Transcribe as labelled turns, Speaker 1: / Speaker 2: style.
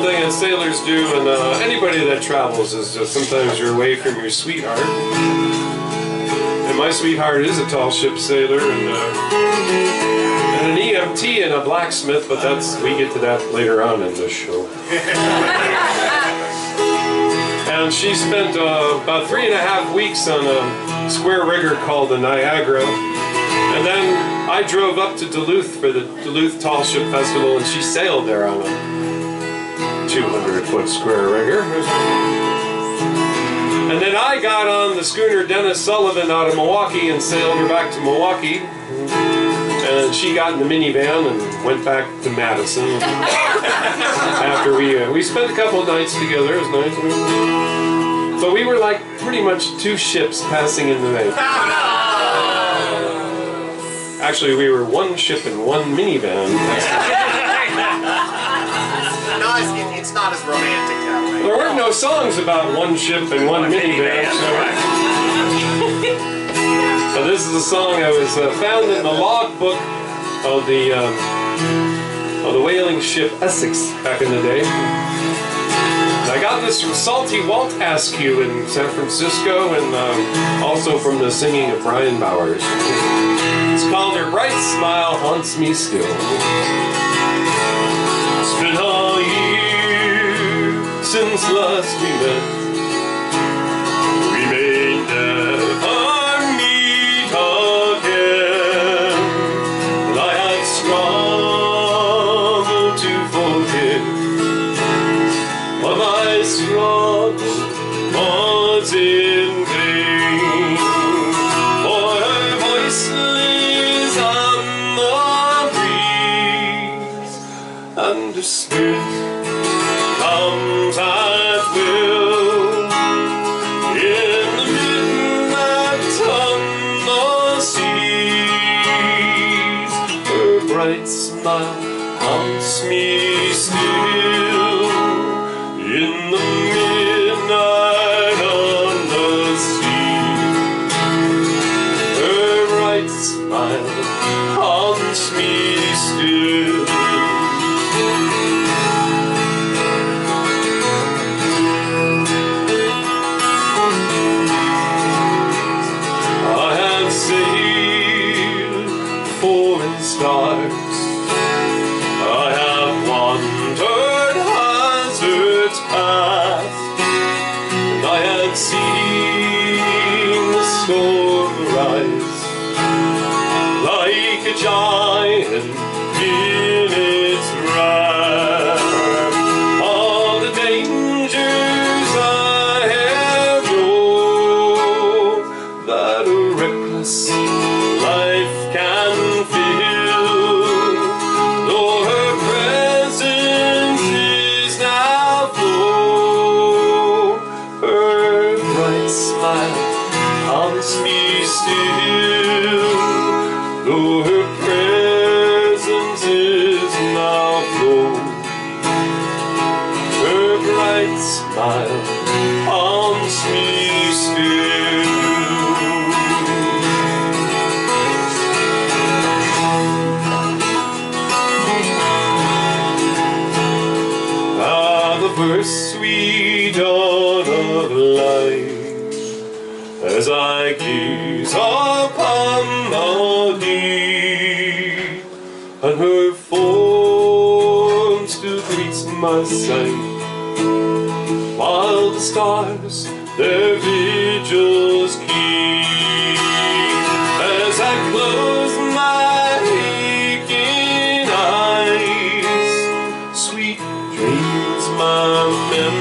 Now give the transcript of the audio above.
Speaker 1: one thing that sailors do, and uh, anybody that travels, is just sometimes you're away from your sweetheart. And my sweetheart is a tall ship sailor, and, uh, and an EMT and a blacksmith, but that's we get to that later on in this show. and she spent uh, about three and a half weeks on a square rigger called the Niagara. And then I drove up to Duluth for the Duluth Tall Ship Festival, and she sailed there on a 200 foot square rigger. And then I got on the schooner Dennis Sullivan out of Milwaukee and sailed her back to Milwaukee. And she got in the minivan and went back to Madison. After we uh, we spent a couple of nights together, it was nice. So we were like pretty much two ships passing in the night. Actually, we were one ship in one minivan.
Speaker 2: no, it's, it's not as romantic that way.
Speaker 1: There were no songs about one ship and one, one minivan. So. so. this is a song I was uh, found in the logbook of the um, of the whaling ship Essex back in the day. I got this from Salty Walt Askew in San Francisco and um, also from the singing of Bryan Bowers. It's called Her Bright Smile Haunts Me Still. Last we. smile haunts me still in the midnight on the sea. Her bright smile haunts me. once life can feel, though her presence is now flow. Her bright smile haunts me still, though her presence is now flow. Her bright smile haunts me still. dawn of light as I gaze upon the deep and her form still greets my sight while the stars their vigils keep. As I close my aching eyes sweet dreams my memory